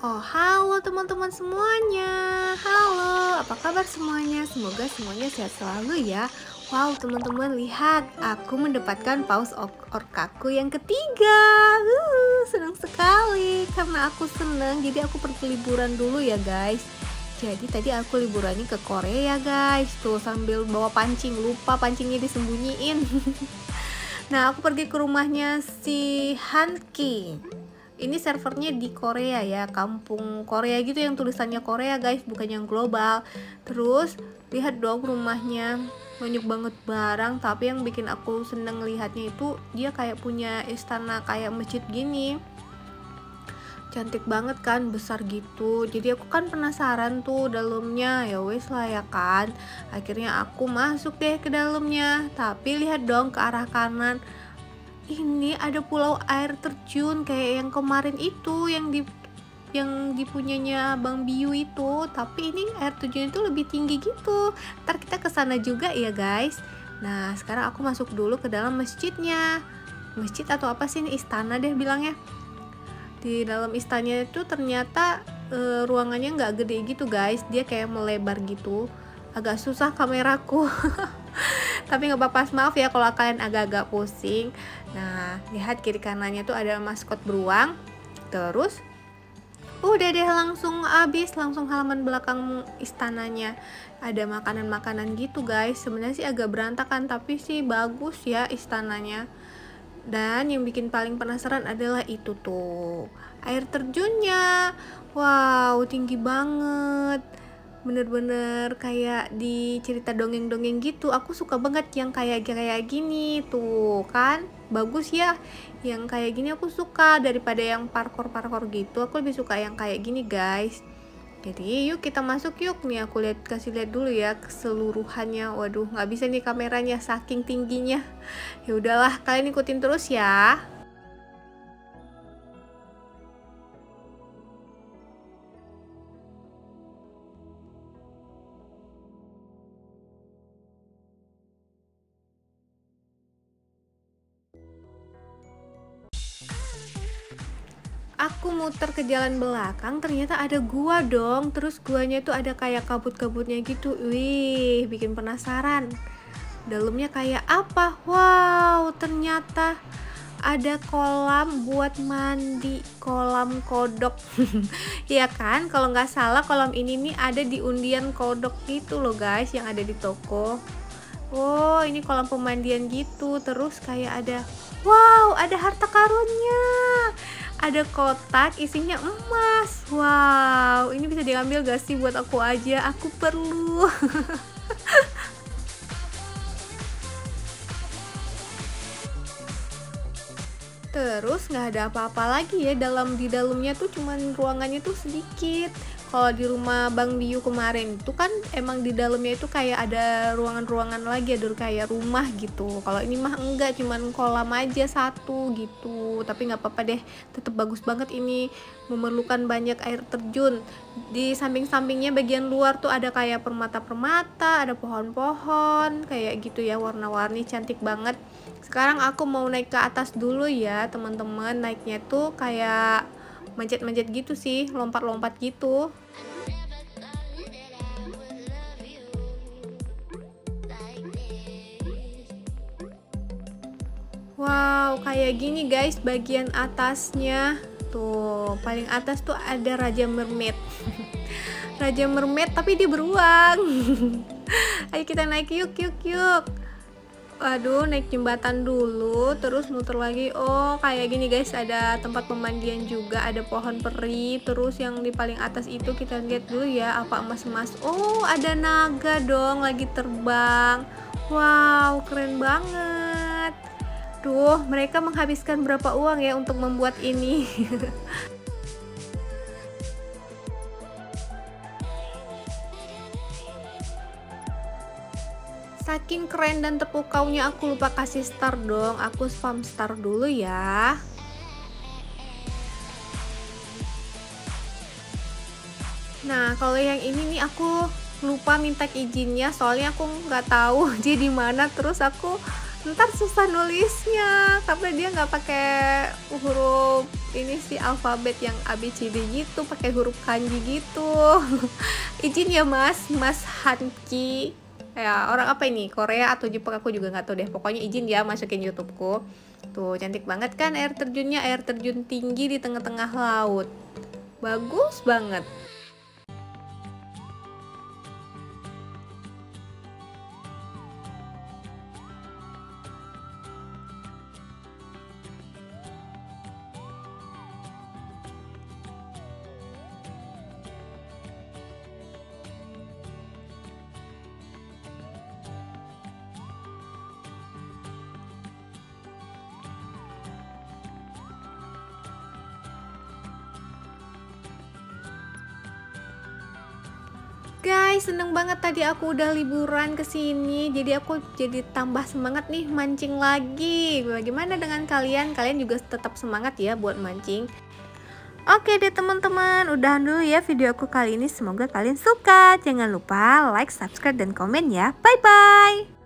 Oh, halo teman-teman semuanya. Halo, apa kabar semuanya? Semoga semuanya sehat selalu ya. Wow, teman-teman lihat, aku mendapatkan paus orkaku yang ketiga. Uh, senang sekali karena aku senang. Jadi aku pergi liburan dulu ya, guys. Jadi tadi aku liburannya ke Korea ya, guys. Tuh sambil bawa pancing, lupa pancingnya disembunyiin. nah, aku pergi ke rumahnya si Hanki ini servernya di Korea ya kampung Korea gitu yang tulisannya Korea guys bukan yang global. Terus lihat dong rumahnya. Banyak banget barang tapi yang bikin aku seneng lihatnya itu dia kayak punya istana kayak masjid gini. Cantik banget kan besar gitu. Jadi aku kan penasaran tuh dalamnya. Ya wes lah ya kan. Akhirnya aku masuk deh ke dalamnya. Tapi lihat dong ke arah kanan ini ada pulau air terjun kayak yang kemarin itu yang di yang dipunyanya Bang Biu itu. Tapi ini air terjun itu lebih tinggi gitu. Ntar kita ke sana juga ya guys. Nah sekarang aku masuk dulu ke dalam masjidnya. Masjid atau apa sih ini? Istana deh bilangnya. Di dalam istananya itu ternyata e, ruangannya nggak gede gitu guys. Dia kayak melebar gitu. Agak susah kameraku tapi nggak apa-apa maaf ya kalau kalian agak-agak pusing. Nah lihat kiri kanannya tuh ada maskot beruang. Terus udah deh langsung habis. Langsung halaman belakang istananya. Ada makanan-makanan gitu guys. Sebenarnya sih agak berantakan tapi sih bagus ya istananya. Dan yang bikin paling penasaran adalah itu tuh. Air terjunnya. Wow tinggi banget bener-bener kayak di cerita dongeng-dongeng gitu. Aku suka banget yang kayak kayak gini tuh kan? Bagus ya yang kayak gini aku suka daripada yang parkour-parkour gitu. Aku lebih suka yang kayak gini guys. Jadi yuk kita masuk yuk. Nih aku lihat kasih lihat dulu ya keseluruhannya. Waduh nggak bisa nih kameranya saking tingginya. Ya udahlah kalian ikutin terus ya aku muter ke jalan belakang ternyata ada gua dong. Terus guanya itu ada kayak kabut-kabutnya gitu. Wih bikin penasaran. Dalamnya kayak apa? Wow ternyata ada kolam buat mandi. Kolam kodok. Ya kan? Kalau nggak salah kolam ini nih ada di undian kodok gitu loh guys yang ada di toko. Oh ini kolam pemandian gitu. Terus kayak ada wow ada harta karunnya ada kotak isinya emas. Wow ini bisa diambil gak sih buat aku aja? Aku perlu. Terus nggak ada apa-apa lagi ya dalam di dalamnya tuh cuman ruangannya tuh sedikit kalau di rumah Bang Biu kemarin itu kan emang di dalamnya itu kayak ada ruangan-ruangan lagi ada kayak rumah gitu. Kalau ini mah enggak cuman kolam aja satu gitu. Tapi nggak apa-apa deh tetap bagus banget ini. Memerlukan banyak air terjun. Di samping-sampingnya bagian luar tuh ada kayak permata-permata ada pohon-pohon kayak gitu ya warna-warni cantik banget. Sekarang aku mau naik ke atas dulu ya teman-teman. Naiknya tuh kayak manjat-manjat gitu sih lompat-lompat gitu Wow, kayak gini guys bagian atasnya. Tuh, paling atas tuh ada Raja Mermaid. Raja Mermaid tapi dia beruang. Ayo kita naik yuk yuk yuk aduh naik jembatan dulu terus muter lagi. Oh kayak gini guys. Ada tempat pemandian juga ada pohon peri. Terus yang di paling atas itu kita lihat dulu ya apa emas-emas. Oh ada naga dong lagi terbang. Wow keren banget. Duh, mereka menghabiskan berapa uang ya untuk membuat ini? Saking keren dan terpukaunya aku lupa kasih star dong. Aku spam star dulu ya. Nah, kalau yang ini nih aku lupa minta izinnya soalnya aku nggak tahu dia di mana terus aku ntar susah nulisnya karena dia nggak pakai huruf ini sih alfabet yang ABCD gitu pakai huruf kanji gitu izin ya mas mas Hanki ya orang apa ini Korea atau Jepang aku juga nggak tahu deh. Pokoknya izin ya masukin YouTubeku. Tuh cantik banget kan air terjunnya air terjun tinggi di tengah-tengah laut. Bagus banget Guys, seneng banget tadi aku udah liburan ke sini. Jadi aku jadi tambah semangat nih mancing lagi. Bagaimana dengan kalian? Kalian juga tetap semangat ya buat mancing. Oke deh teman-teman, udahan dulu ya video aku kali ini. Semoga kalian suka. Jangan lupa like, subscribe, dan komen ya. Bye-bye.